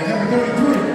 And number 33,